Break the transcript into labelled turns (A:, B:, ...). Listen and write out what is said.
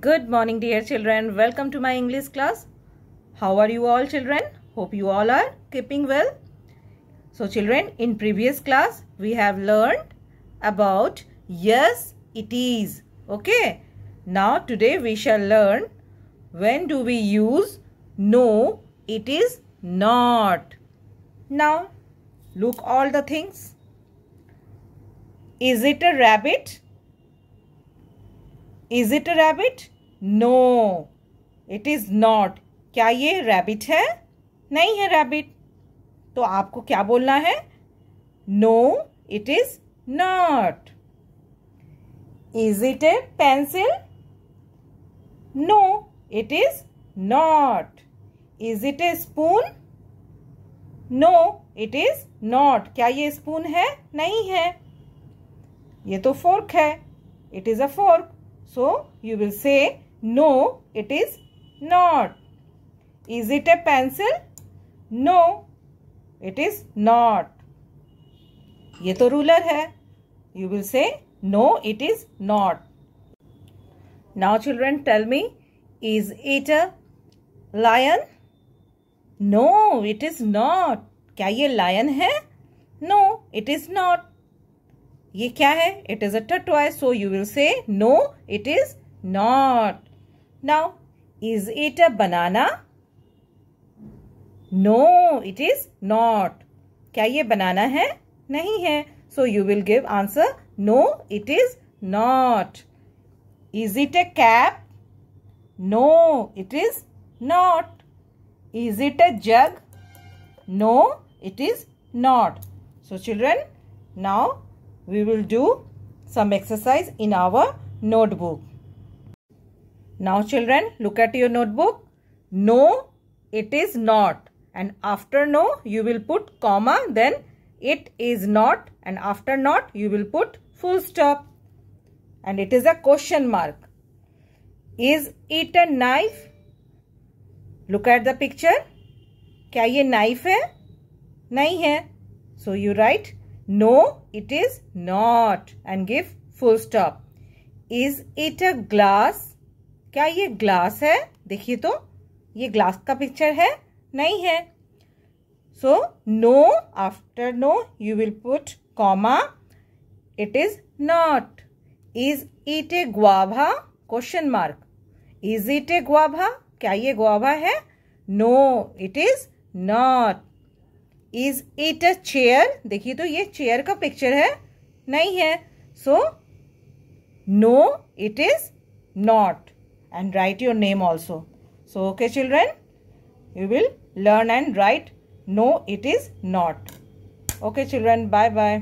A: Good morning dear children. Welcome to my English class. How are you all children? Hope you all are keeping well. So children, in previous class we have learned about yes it is. Okay. Now today we shall learn when do we use no it is not. Now look all the things. Is it a rabbit? Is it a rabbit no it is not क्या ये rabbit है? नहीं है rabbit तो आपको क्या बोलना है? No it is not is it a pencil no it is not is it a spoon no it is not क्या ये स्पून है? नहीं है. ये तो फोर्क है. It is a fork So, you will say, no, it is not. Is it a pencil? No, it is not. ये तो ruler है. You will say, no, it is not. Now children tell me, is it a lion? No, it is not. क्या ये lion है? No, it is not. ये क्या है? It is a toy so you will say no it is not now is it a banana no it is not क्या ये banana है? नहीं है. So you will give answer no it is not is it a cap no it is not is it a jug no it is not so children now we will do some exercise in our notebook. Now children, look at your notebook. No, it is not. And after no, you will put comma, then it is not. And after not, you will put full stop. And it is a question mark. Is it a knife? Look at the picture. क्या ये knife है? नहीं है. So you write no, it is not. And give full stop. Is it a glass? क्या ये glass है? देखिए तो ये ग्लास का पिक्चर है? नहीं है. So no after no you will put comma it is not is it a guava question mark is it a guava क्या ये ग्वाभा है? No it is not is it a chair देखिए तो ये chair का picture है, नहीं है। So no it is not and write your name also so okay children you will learn and write no it is not okay children bye bye